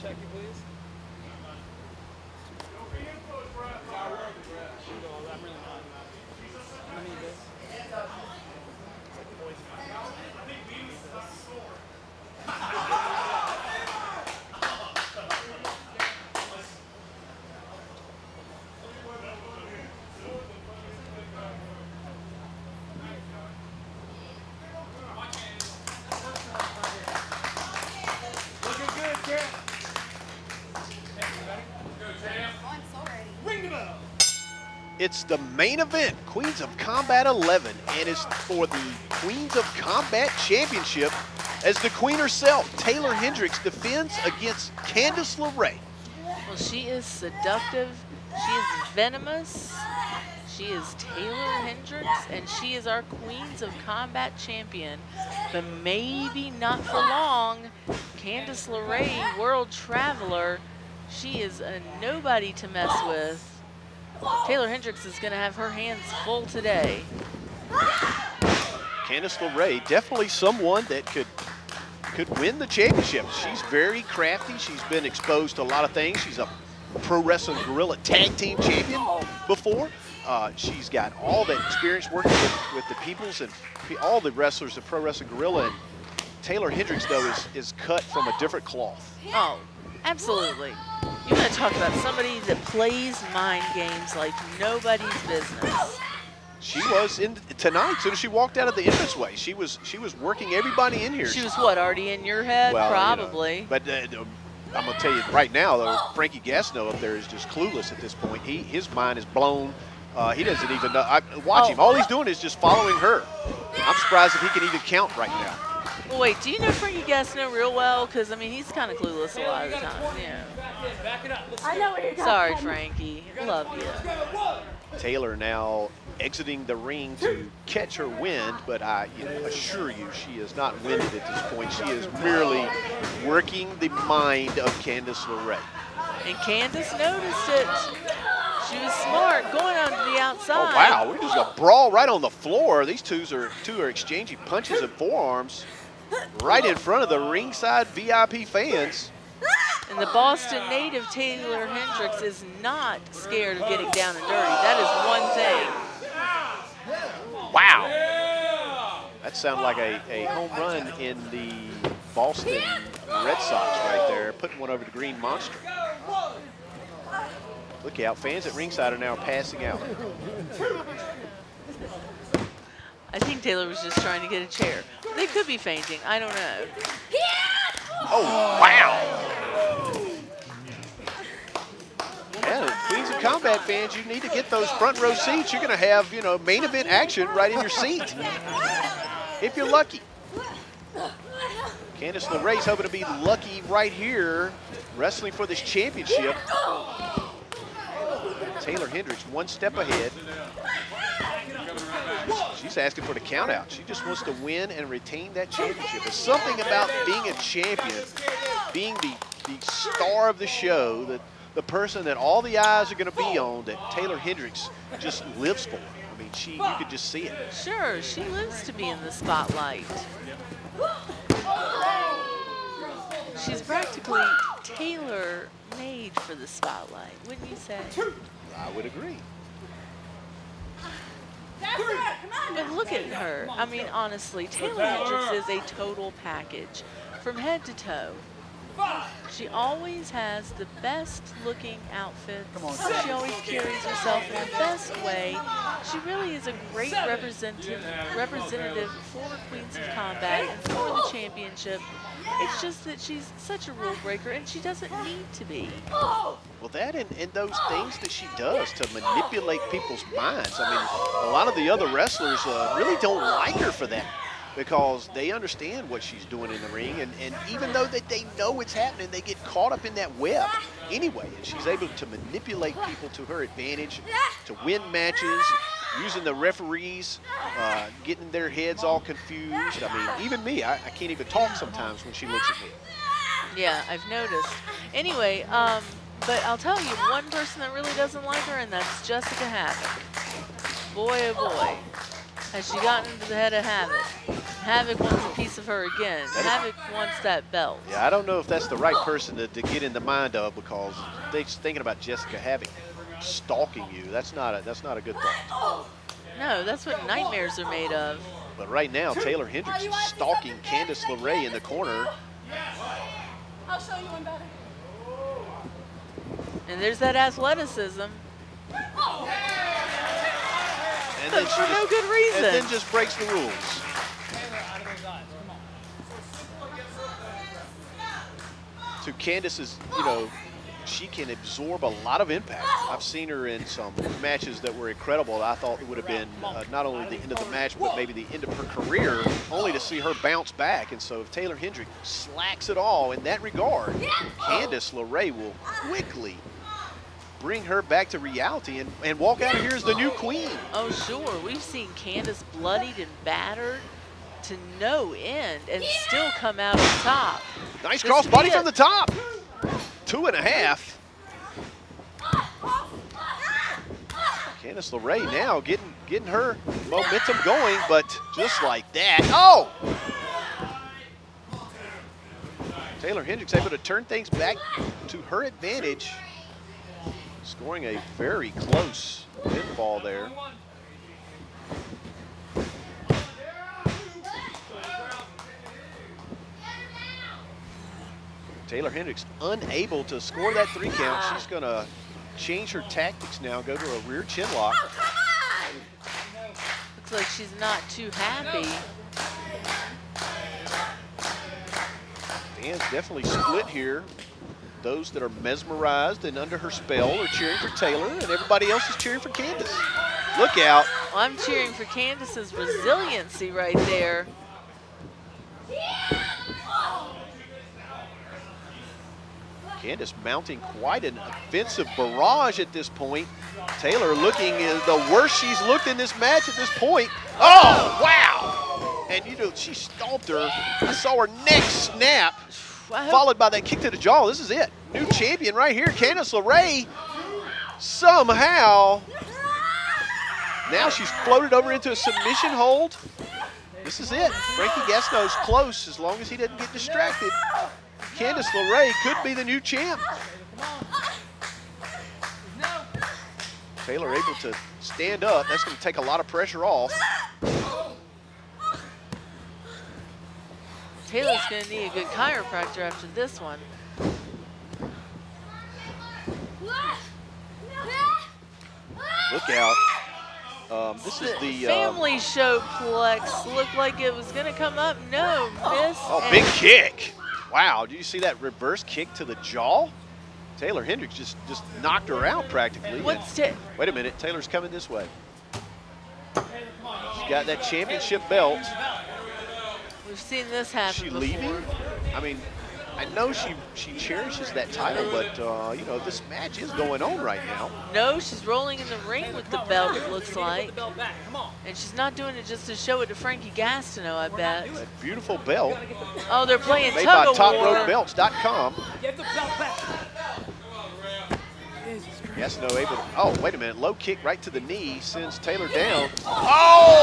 check you, please. I'm really not. I need this. It's like poison. Looking good, Karen. Ring the bell. It's the main event, Queens of Combat 11, and it's for the Queens of Combat Championship as the queen herself, Taeler Hendrix, defends against Candice LeRae. Well, she is seductive. She is venomous. She is Taeler Hendrix, and she is our Queens of Combat champion. But maybe not for long. Candice LeRae, world traveler. She is a nobody to mess with. Taeler Hendrix is going to have her hands full today. Candice LeRae, definitely someone that could could win the championship. She's very crafty. She's been exposed to a lot of things. She's a Pro Wrestling Guerrilla tag team champion before. Uh, she's got all that experience working with, with the peoples and all the wrestlers of Pro Wrestling Guerrilla. And Taeler Hendrix, though, is, is cut from a different cloth. Oh, absolutely. You want to talk about somebody that plays mind games like nobody's business. She was in tonight. As soon as she walked out of the entranceway, she was she was working everybody in here. She was what, already in your head? Well, you know, Probably. but uh, I'm gonna tell you right now, though, Frankie Gastineau up there is just clueless at this point. He his mind is blown. Uh, he doesn't even know. I, watch Oh. him. All he's doing is just following her. I'm surprised if he can even count right now. Well, wait, do you know Frankie Gastineau real well? Because, I mean, he's kind of clueless a lot of the time. Yeah. Back in, back it up. Let's I know where you're Sorry, coming Frankie. Love you. Taeler now exiting the ring to catch her wind, but I you know, assure you she is not winded at this point. She is merely working the mind of Candice LeRae. And Candice noticed it. She was smart going on to the Oh outside. wow, we just got brawl right on the floor. These twos are two are exchanging punches and forearms right in front of the ringside VIP fans. And the Boston native Taeler Hendrix is not scared of getting down and dirty. That is one thing. Wow. That sounded like a, a home run in the Boston Red Sox right there, putting one over the Green Monster. Look out, fans at ringside are now passing out. I think Taeler was just trying to get a chair. They could be fainting. I don't know. Oh, wow. Yeah, Queens of Combat fans, you need to get those front row seats. You're going to have, you know, main event action right in your seat. If you're lucky. Candice LeRae's hoping to be lucky right here, wrestling for this championship. Taeler Hendrix one step ahead. She's asking for the count out. She just wants to win and retain that championship. There's something about being a champion, being the, the star of the show, that the person that all the eyes are going to be on, that Taeler Hendrix just lives for. I mean, she you could just see it. Sure, she lives to be in the spotlight. She's practically tailor made for the spotlight, wouldn't you say? I would agree. But look at her. I mean, honestly, Taeler Hendrix is a total package from head to toe. She always has the best looking outfits. She always carries herself in the best way. She really is a great representative, representative for Queens of Combat and for the championship. It's just that she's such a rule breaker and she doesn't need to be. Well, that and, and those things that she does to manipulate people's minds. I mean, a lot of the other wrestlers uh, really don't like her for that because they understand what she's doing in the ring. And, and even though that they know it's happening, they get caught up in that web anyway. And she's able to manipulate people to her advantage, to win matches, using the referees, uh, getting their heads all confused. I mean, even me, I, I can't even talk sometimes when she looks at me. Yeah, I've noticed. Anyway, um, but I'll tell you, one person that really doesn't like her, and that's Jessica Havoc. Boy, oh boy, has she gotten into the head of Havoc. Havoc wants a piece of her again. Havoc wants that belt. Yeah, I don't know if that's the right person to, to get in the mind of because they're thinking about Jessica Havoc stalking you. That's not a that's not a good thought. No, that's what nightmares are made of. But right now, Taeler Hendrix is stalking Candice LeRae in the corner. I'll show you one better. And there's that athleticism. And then for she no good reason. and then just breaks the rules. Taeler, out of those eyes. Come on. To Candice's, you know, she can absorb a lot of impact. I've seen her in some matches that were incredible. I thought it would have been uh, not only the end of the match, but maybe the end of her career, only to see her bounce back. And so if Taeler Hendrix lacks it all in that regard, Candice LeRae will quickly bring her back to reality and, and walk out of here as the new queen. Oh, sure. We've seen Candice bloodied and battered to no end and still come out on top. Nice This cross body it. from the top. Two and a half. Candice LeRae now getting getting her momentum going, but just like that. Oh! Taeler Hendrix able to turn things back to her advantage, scoring a very close pinfall there. Taeler Hendrix unable to score that three count. She's going to change her tactics now, go to a rear chin lock. Oh, Looks like she's not too happy. Fans definitely split here. Those that are mesmerized and under her spell are cheering for Taeler, and everybody else is cheering for Candice. Look out. I'm cheering for Candice's resiliency right there. Candice mounting quite an offensive barrage at this point. Taeler looking the worst she's looked in this match at this point. Oh, wow. And you know, she stomped her. I saw her neck snap, followed by that kick to the jaw. This is it. New champion right here, Candice LeRae. Somehow, now she's floated over into a submission hold. This is it. Frankie Gastineau's close as long as he doesn't get distracted. Candice LeRae could be the new champ. Taeler able to stand up. That's going to take a lot of pressure off. Taeler's going to need a good chiropractor after this one. Look out. Um, this is the um, Family showplex looked like it was going to come up. No, miss. oh big kick. Wow, do you see that reverse kick to the jaw? Taeler Hendrix just just knocked her out practically. What's wait a minute, Taeler's coming this way. She's got that championship belt. We've seen this happen Is she before. leaving? I mean, I know she she cherishes that title, but uh, you know this match is going on right now. No, she's rolling in the ring with the belt, it looks like. the belt back. Come on. And she's not doing it just to show it to Frankie Gastineau, I bet. That beautiful belt Oh, they're playing made by tug of war. TopRopeBelts.com. Get the belt back. Jesus Yes, no able. To, oh, wait a minute. Low kick right to the knee sends Taeler down. Oh!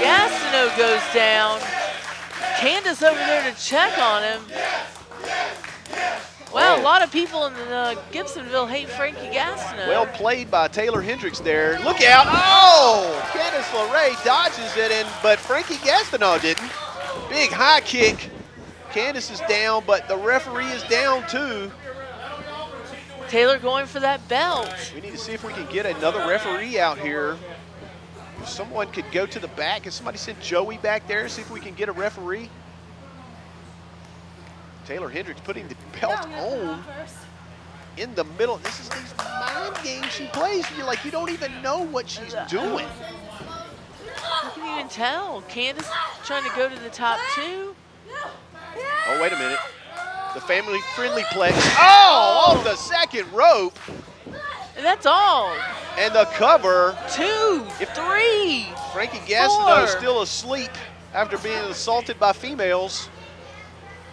Gastineau goes down. Candice over there to check on him. Wow, Oh. a lot of people in uh, Gibsonville hate Frankie Gastineau. Well played by Taeler Hendrix there. Look out! Oh! Candice LeRae dodges it, and but Frankie Gastineau didn't. Big high kick. Candice is down, but the referee is down too. Taeler going for that belt. We need to see if we can get another referee out here. If someone could go to the back, and somebody send Joey back there, see if we can get a referee. Taeler Hendrix putting the belt on in the middle. This is these mind games she plays. You're like, you don't even know what she's doing. You can even tell. Candice trying to go to the top two. Oh, wait a minute. The family friendly play. Oh, off the second rope. And that's all. And the cover. Two, If- three. Frankie Gastineau is still asleep after being assaulted by females.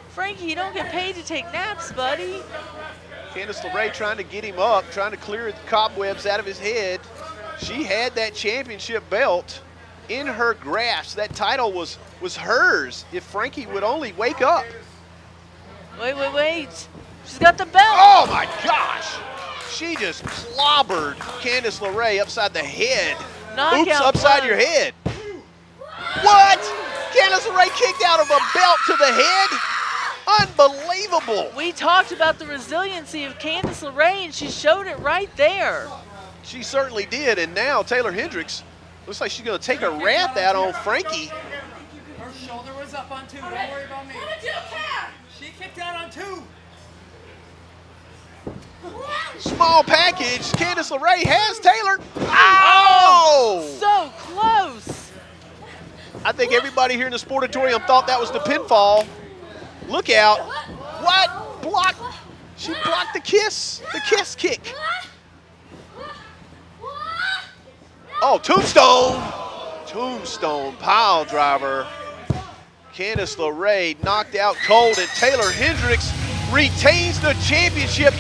Frankie, you don't get paid to take naps, buddy. Candice LeRae trying to get him up, trying to clear the cobwebs out of his head. She had that championship belt. in her grasp. That title was, was hers if Frankie would only wake up. Wait, wait, wait. She's got the belt. Oh my! She just clobbered Candice LeRae upside the head. Knockout Oops, upside punch. your head. What? Candice LeRae kicked out of a belt to the head? Unbelievable. We talked about the resiliency of Candice LeRae, and she showed it right there. She certainly did, and now Taeler Hendrix looks like she's going to take her wrath out on Frankie. Her shoulder was up on two. Don't worry about me. What did you care? She kicked out on two. Small package. Candice LeRae has Taeler. Ow! So close. I think everybody here in the sportatorium thought that was the pinfall. Look out. What? Block. She blocked the kiss. The kiss kick. Oh, tombstone. Tombstone pile driver. Candice LeRae knocked out cold and Taeler Hendrix retains the championship.